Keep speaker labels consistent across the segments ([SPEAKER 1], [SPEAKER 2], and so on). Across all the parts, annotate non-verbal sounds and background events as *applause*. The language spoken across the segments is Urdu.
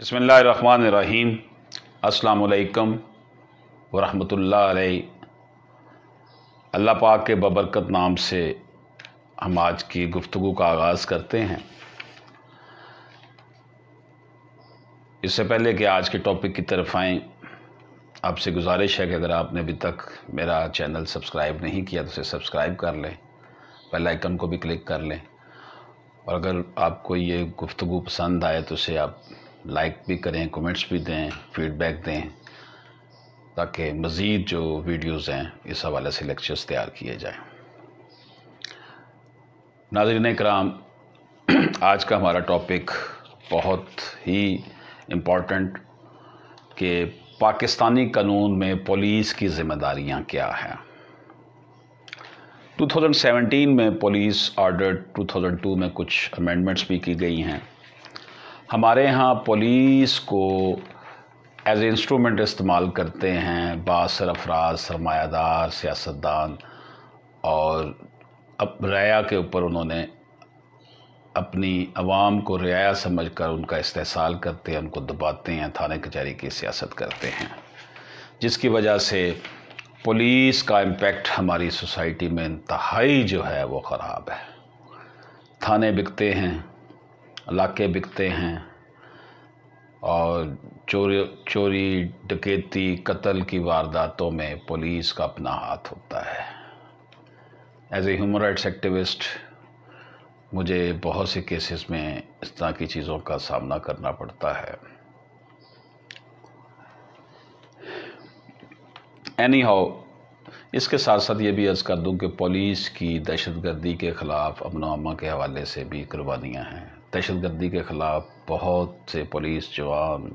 [SPEAKER 1] بسم اللہ الرحمن الرحیم۔ السلام علیکم ورحمۃ اللہ علیہ۔ اللہ پاک کے ببرکت نام سے ہم آج کی گفتگو کا آغاز کرتے ہیں۔ اس سے پہلے کہ آج کے ٹاپک کی طرف آئیں، آپ سے گزارش ہے کہ اگر آپ نے ابھی تک میرا چینل سبسکرائب نہیں کیا تو اسے سبسکرائب کر لیں، بیل آئکن کو بھی کلک کر لیں۔ اور اگر آپ کو یہ گفتگو پسند آئے تو اسے آپ لائک بھی کریں کومنٹس بھی دیں فیڈ بیک دیں، تاکہ مزید جو ویڈیوز ہیں اس حوالے سے لیکچرز تیار کیے جائیں۔ ناظرین کرام، آج کا ہمارا ٹاپک بہت ہی امپورٹنٹ کہ پاکستانی قانون میں پولیس کی ذمہ داریاں کیا ہیں۔ 2017 میں پولیس آرڈر 2002 میں کچھ امینڈمنٹس بھی کی گئی ہیں۔ ہمارے ہاں پولیس کو ایز اے انسٹرومنٹ استعمال کرتے ہیں باثر افراد سرمایہ دار سیاستدان، اور اب رعایا کے اوپر انہوں نے اپنی عوام کو رعایا سمجھ کر ان کا استحصال کرتے ہیں، ان کو دباتے ہیں، تھانے کچہری کی سیاست کرتے ہیں۔ جس کی وجہ سے پولیس کا امپیکٹ ہماری سوسائٹی میں انتہائی جو ہے وہ خراب ہے۔ تھانے بکتے ہیں، علاقے بکتے ہیں اور چوری چوری، ڈکیتی، قتل کی وارداتوں میں پولیس کا اپنا ہاتھ ہوتا ہے۔ As a human rights activist مجھے بہت سے کیسز میں اس طرح کی چیزوں کا سامنا کرنا پڑتا ہے۔ اینی ہاؤ اس کے ساتھ ساتھ یہ بھی عرض کر دوں کہ پولیس کی دہشت گردی کے خلاف امن و امہ کے حوالے سے بھی قربانیاں ہیں۔ دہشت گردی کے خلاف بہت سے پولیس جوان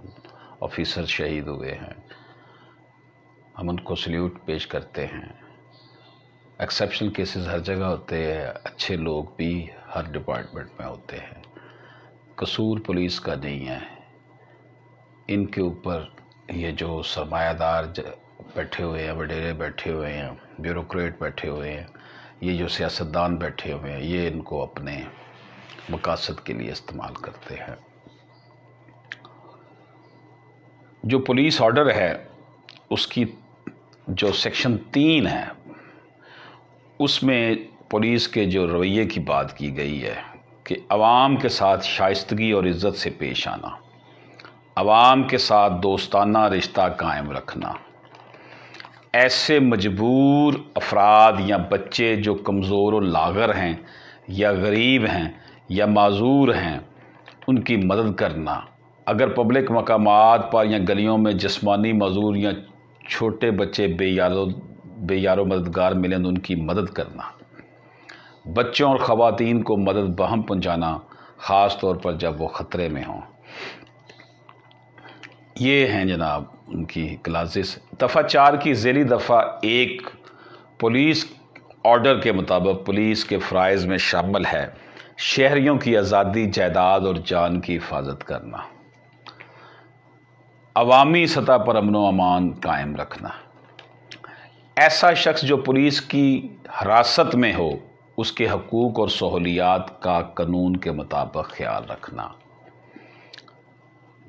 [SPEAKER 1] آفیسر شہید ہوئے ہیں۔ ہم ان کو سلیوٹ پیش کرتے ہیں۔ ایکسیپشنل کیسز ہر جگہ ہوتے ہیں۔ اچھے لوگ بھی ہر ڈپارٹمنٹ میں ہوتے ہیں۔ قصور پولیس کا نہیں ہے۔ ان کے اوپر یہ جو سرمایہ دار بیٹھے ہوئے ہیں، وڈیرے بیٹھے ہوئے ہیں، بیوروکریٹ بیٹھے ہوئے ہیں، یہ جو سیاستدان بیٹھے ہوئے ہیں، یہ ان کو اپنے مقاصد کے لیے استعمال کرتے ہیں۔ جو پولیس آرڈر ہے، اس کی جو سیکشن تین ہے، اس میں پولیس کے جو رویے کی بات کی گئی ہے کہ عوام کے ساتھ شائستگی اور عزت سے پیش آنا، عوام کے ساتھ دوستانہ رشتہ قائم رکھنا، ایسے مجبور افراد یا بچے جو کمزور و لاغر ہیں یا غریب ہیں یا معذور ہیں، ان کی مدد کرنا۔ اگر پبلک مقامات پر یا گلیوں میں جسمانی معذور یا چھوٹے بچے بے یارو بے یارو مددگار ملیں تو ان کی مدد کرنا۔ بچوں اور خواتین کو مدد بہم پہنچانا، خاص طور پر جب وہ خطرے میں ہوں۔ یہ ہیں جناب ان کی کلاسز۔ دفعہ چار کی ذیلی دفعہ ایک پولیس آرڈر کے مطابق پولیس کے فرائض میں شامل ہے۔ شہریوں کی آزادی، جائیداد اور جان کی حفاظت کرنا۔ عوامی سطح پر امن و امان قائم رکھنا۔ ایسا شخص جو پولیس کی حراست میں ہو، اس کے حقوق اور سہولیات کا قانون کے مطابق خیال رکھنا۔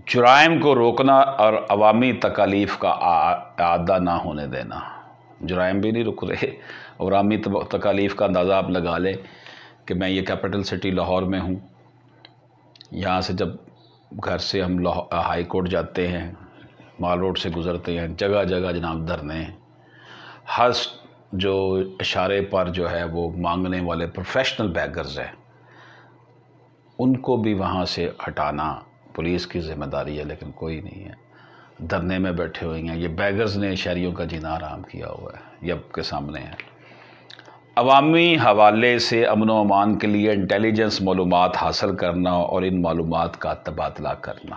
[SPEAKER 1] جرائم کو روکنا اور عوامی تکالیف کا اعادہ نہ ہونے دینا۔ جرائم بھی نہیں رک رہے۔ عوامی تکالیف کا اندازہ آپ لگا لیں۔ کہ میں یہ کیپٹل سٹی لاہور میں ہوں۔ یہاں سے جب گھر سے ہم ہائی کورٹ جاتے ہیں، مال روڈ سے گزرتے ہیں، جگہ جگہ جناب دھرنے ہر جو اشارے پر جو ہے وہ مانگنے والے پروفیشنل بیگرز ہیں۔ ان کو بھی وہاں سے ہٹانا پولیس کی ذمہ داری ہے، لیکن کوئی نہیں ہے۔ دھرنے میں بیٹھے ہوئے ہیں۔ یہ بیگرز نے شہریوں کا جینا آرام کیا ہوا ہے، یہ اب کے سامنے ہے۔ عوامی حوالے سے امن و امان کے لیے انٹیلیجنس معلومات حاصل کرنا اور ان معلومات کا تبادلہ کرنا۔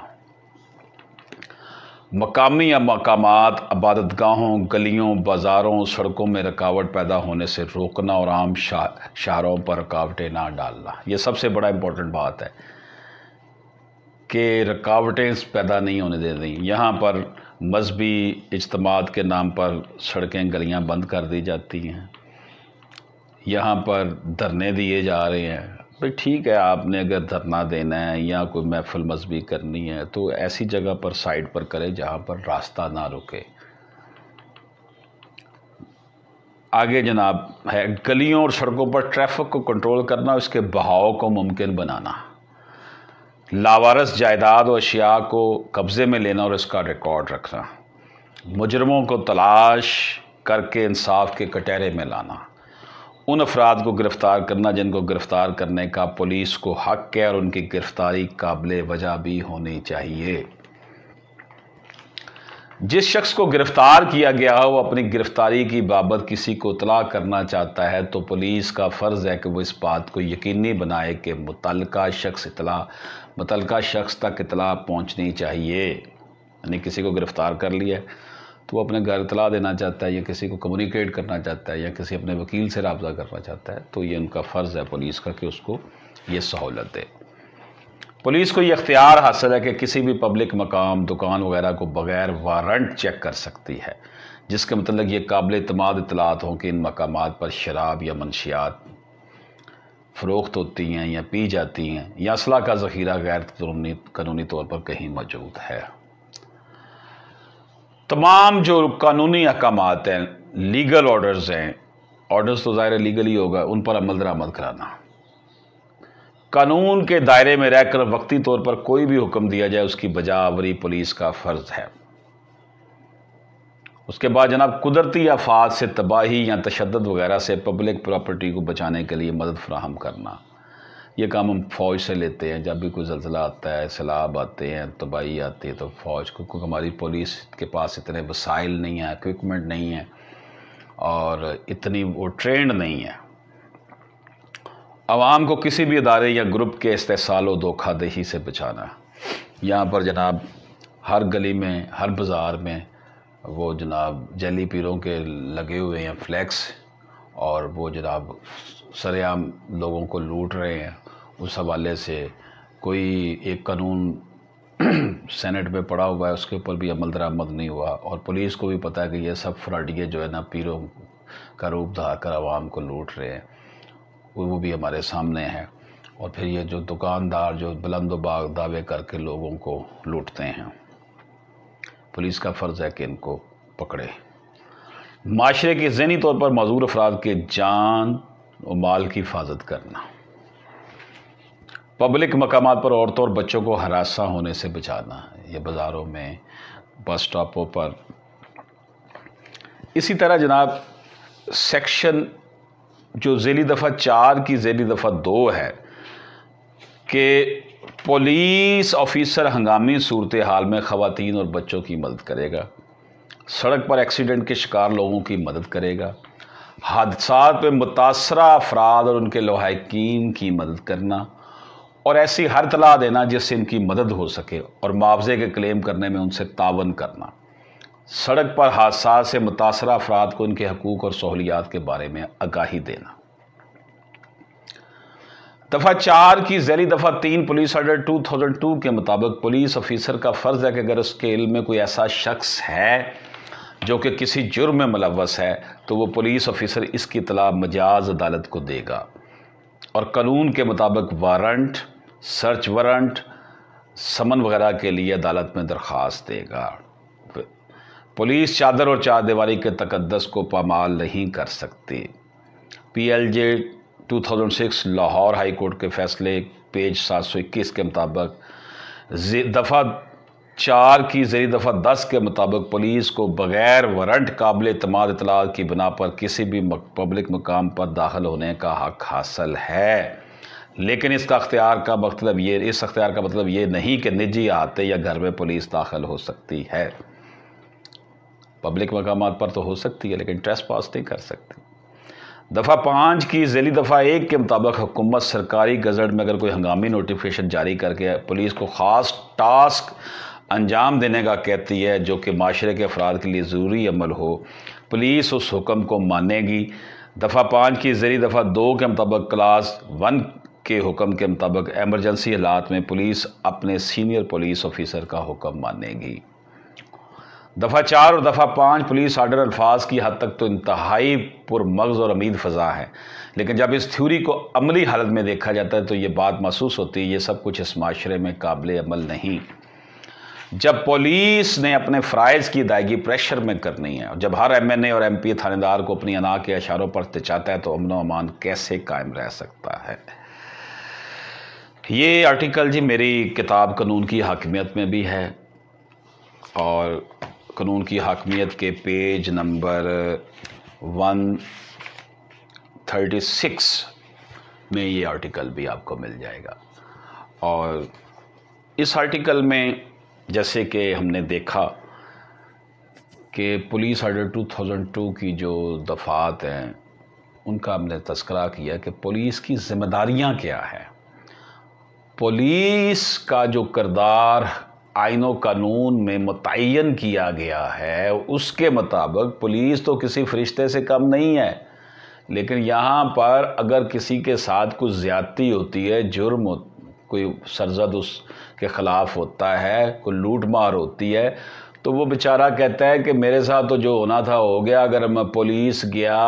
[SPEAKER 1] مقامی مقامات عبادت گاہوں گلیوں، بازاروں، سڑکوں میں رکاوٹ پیدا ہونے سے روکنا اور عام شہروں پر رکاوٹیں نہ ڈالنا۔ یہ سب سے بڑا امپورٹنٹ بات ہے کہ رکاوٹیں پیدا نہیں ہونے دے رہی یہاں پر مذہبی اجتماعات کے نام پر سڑکیں، گلیاں بند کر دی جاتی ہیں۔ یہاں پر دھرنے دیے جا رہے ہیں۔ بھائی ٹھیک ہے، آپ نے اگر دھرنا دینا ہے یا کوئی محفل مذہبی کرنی ہے تو ایسی جگہ پر سائٹ پر کرے جہاں پر راستہ نہ رکے۔ آگے جناب ہے، گلیوں اور سڑکوں پر ٹریفک کو کنٹرول کرنا، اس کے بہاؤ کو ممکن بنانا۔ لاوارس جائیداد و اشیاء کو قبضے میں لینا اور اس کا ریکارڈ رکھنا۔ مجرموں کو تلاش کر کے انصاف کے کٹہرے میں لانا۔ ان افراد کو گرفتار کرنا جن کو گرفتار کرنے کا پولیس کو حق ہے اور ان کی گرفتاری قابل وجہ بھی ہونی چاہیے۔ جس شخص کو گرفتار کیا گیا ہو، وہ اپنی گرفتاری کی بابت کسی کو اطلاع کرنا چاہتا ہے تو پولیس کا فرض ہے کہ وہ اس بات کو یقینی بنائے کہ متعلقہ شخص اطلاع، متعلقہ شخص تک اطلاع پہنچنی چاہیے یعنی کسی کو گرفتار کر لیا۔ تو وہ اپنے گھر اطلاع دینا چاہتا ہے یا کسی کو کمیونیکیٹ کرنا چاہتا ہے یا کسی اپنے وکیل سے رابطہ کرنا چاہتا ہے، تو یہ ان کا فرض ہے پولیس کا کہ اس کو یہ سہولت دے۔ پولیس کو یہ اختیار حاصل ہے کہ کسی بھی پبلک مقام، دکان وغیرہ کو بغیر وارنٹ چیک کر سکتی ہے، جس کے مطلب یہ قابل اعتماد اطلاعات ہوں کہ ان مقامات پر شراب یا منشیات فروخت ہوتی ہیں یا پی جاتی ہیں، یا اسلحہ کا ذخیرہ غیر قانونی طور پر کہیں موجود ہے۔ تمام جو قانونی احکامات ہیں لیگل آرڈرز ہیں آرڈرز تو ظاہر لیگل ہی ہوگا، ان پر عمل درآمد کرانا۔ قانون کے دائرے میں رہ کر وقتی طور پر کوئی بھی حکم دیا جائے، اس کی بجاوری پولیس کا فرض ہے۔ اس کے بعد جناب قدرتی آفات سے تباہی یا تشدد وغیرہ سے پبلک پراپرٹی کو بچانے کے لیے مدد فراہم کرنا۔ یہ کام ہم فوج سے لیتے ہیں، جب بھی کوئی زلزلہ آتا ہے، سیلاب آتے ہیں، تباہی آتی ہے، تو فوج کو، کیونکہ ہماری پولیس کے پاس اتنے وسائل نہیں ہیں اکوپمنٹ نہیں ہیں، اور اتنی وہ ٹرینڈ نہیں ہے عوام کو کسی بھی ادارے یا گروپ کے استحصال و دھوکہ دہی سے بچانا۔ یہاں پر جناب ہر گلی میں، ہر بازار میں وہ جناب جیلی پیروں کے لگے ہوئے ہیں فلیکس اور وہ جناب سر عام لوگوں کو لوٹ رہے ہیں۔ اس حوالے سے کوئی ایک قانون *clears throat* سینٹ میں پڑا ہوا ہے، اس کے اوپر بھی عمل درآمد نہیں ہوا۔ اور پولیس کو بھی پتہ ہے کہ یہ سب فراڈیے جو ہے نا، پیروں کا روپ دھا کر عوام کو لوٹ رہے ہیں۔ وہ بھی ہمارے سامنے ہے اور پھر یہ جو دکاندار، جو بلند و باغ دعوے کر کے لوگوں کو لوٹتے ہیں۔ پولیس کا فرض ہے کہ ان کو پکڑے۔ معاشرے کے ذہنی طور پر معذور افراد کے جان و مال کی حفاظت کرنا۔ پبلک مقامات پر عورتوں اور بچوں کو ہراساں ہونے سے بچانا، یہ بازاروں میں بس سٹاپوں پر۔ اسی طرح جناب، سیکشن جو ذیلی دفعہ چار کی ذیلی دفعہ دو ہے کہ پولیس آفیسر ہنگامی صورتحال میں خواتین اور بچوں کی مدد کرے گا۔ سڑک پر ایکسیڈنٹ کے شکار لوگوں کی مدد کرے گا۔ حادثات میں متاثرہ افراد اور ان کے لوحائقین کی مدد کرنا۔ اور ایسی ہر طلاع دینا جس سے ان کی مدد ہو سکے اور معاوضے کے کلیم کرنے میں ان سے تعاون کرنا۔ سڑک پر حادثات سے متاثرہ افراد کو ان کے حقوق اور سہولیات کے بارے میں آگاہی دینا۔ دفعہ چار کی ذیلی دفعہ تین police order two thousand two کے مطابق پولیس افیسر کا فرض ہے کہ اگر اس کے علم میں کوئی ایسا شخص ہے جو کہ کسی جرم میں ملوث ہے تو وہ پولیس افیسر اس کی اطلاع مجاز عدالت کو دے گا۔ اور قانون کے مطابق وارنٹ سرچ وارنٹ سمن وغیرہ کے لیے عدالت میں درخواست دے گا۔ پولیس چادر اور چار دیواری کے تقدس کو پامال نہیں کر سکتی۔ P L J two thousand six Lahore high court کے فیصلے، پیج سات سو اکیس کے مطابق دفعہ چار کی زیر دفعہ دس کے مطابق پولیس کو بغیر ورنٹ قابل اعتماد اطلاعات کی بنا پر کسی بھی پبلک مقام پر داخل ہونے کا حق حاصل ہے۔ لیکن اس کا اختیار کا مطلب یہ اس اختیار کا مطلب یہ نہیں کہ نجی آتے یا گھر میں پولیس داخل ہو سکتی ہے۔ پبلک مقامات پر تو ہو سکتی ہے، لیکن ٹریس پاس نہیں کر سکتی۔ دفعہ پانچ کی ذیلی دفعہ ایک کے مطابق حکومت سرکاری گزٹ میں اگر کوئی ہنگامی نوٹیفیشن جاری کر کے پولیس کو خاص ٹاسک انجام دینے کا کہتی ہے جو کہ معاشرے کے افراد کے لیے ضروری عمل ہو۔ پولیس اس حکم کو مانے گی۔ دفعہ پانچ کی ذیلی دفعہ دو کے مطابق کلاس ون کے حکم کے مطابق ایمرجنسی حالات میں پولیس اپنے سینئر پولیس آفیسر کا حکم مانے گی۔ دفعہ چار اور دفعہ پانچ پولیس آرڈر الفاظ کی حد تک تو انتہائی پر مغز اور امید فضا ہے۔ لیکن جب اس تھیوری کو عملی حالت میں دیکھا جاتا ہے تو یہ بات محسوس ہوتی ہے، یہ سب کچھ اس معاشرے میں قابل عمل نہیں۔ جب پولیس نے اپنے فرائض کی ادائیگی پریشر میں کرنی ہے، جب ہر ایم این اے اور ایم پی تھانے دار کو اپنی انا کے اشاروں پر چاہتا ہے تو امن و امان کیسے قائم رہ سکتا ہے؟ یہ آرٹیکل جی میری کتاب قانون کی حاکمیت میں بھی ہے اور قانون کی حاکمیت کے page number one thirty six میں یہ آرٹیکل بھی آپ کو مل جائے گا۔ اور اس آرٹیکل میں جیسے کہ ہم نے دیکھا کہ police order two thousand two کی جو دفعات ہیں، ان کا ہم نے تذکرہ کیا کہ پولیس کی ذمہ داریاں کیا ہیں۔ پولیس کا جو کردار آئین و قانون میں متعین کیا گیا ہے، اس کے مطابق پولیس تو کسی فرشتے سے کم نہیں ہے۔ لیکن یہاں پر اگر کسی کے ساتھ کچھ زیادتی ہوتی ہے، جرم کوئی سرزد اس کے خلاف ہوتا ہے، کوئی لوٹ مار ہوتی ہے، تو وہ بیچارہ کہتا ہے کہ میرے ساتھ تو جو ہونا تھا ہو گیا، اگر میں پولیس گیا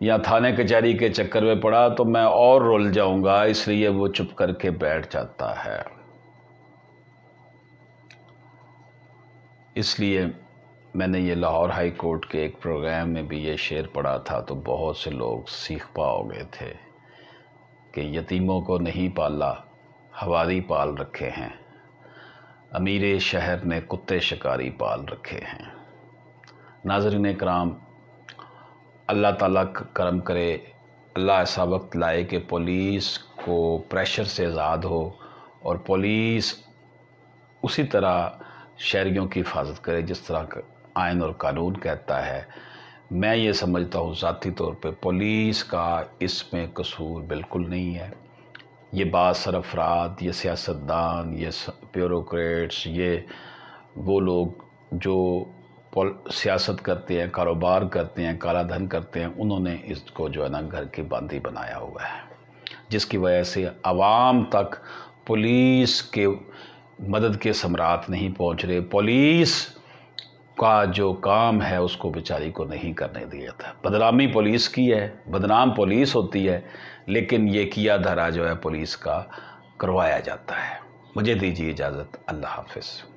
[SPEAKER 1] یا تھانے کچہری کے چکر میں پڑا تو میں اور رول جاؤں گا، اس لیے وہ چپ کر کے بیٹھ جاتا ہے۔ اس لیے میں نے یہ لاہور ہائی کورٹ کے ایک پروگرام میں بھی یہ شعر پڑھا تھا، تو بہت سے لوگ سیکھ پا ہو گئے تھے کہ یتیموں کو نہیں پالا ہواری پال رکھے ہیں۔ امیر شہر نے کتے شکاری پال رکھے ہیں۔ ناظرین کرام، اللہ تعالیٰ کرم کرے، اللہ ایسا وقت لائے کہ پولیس کو پریشر سے آزاد ہو اور پولیس اسی طرح شہریوں کی حفاظت کرے، جس طرح آئین اور قانون کہتا ہے۔ میں یہ سمجھتا ہوں، ذاتی طور پہ پولیس کا اس میں قصور بالکل نہیں ہے۔ یہ بعض سرفراد یہ سیاستدان، یہ بیوروکریٹس یہ وہ لوگ جو سیاست کرتے ہیں، کاروبار کرتے ہیں کالا دھن کرتے ہیں، انہوں نے اس کو جو ہے نا گھر کی باندھی بنایا ہوا ہے۔ جس کی وجہ سے عوام تک پولیس کے مدد کے سمرات نہیں پہنچ رہے۔ پولیس کا جو کام ہے، اس کو بیچاری کو نہیں کرنے دیا تھا۔ بدنامی پولیس کی ہے، بدنام پولیس ہوتی ہے۔ لیکن یہ کیا دھرا جو ہے پولیس کا کروایا جاتا ہے۔ مجھے دیجیے اجازت۔ اللہ حافظ۔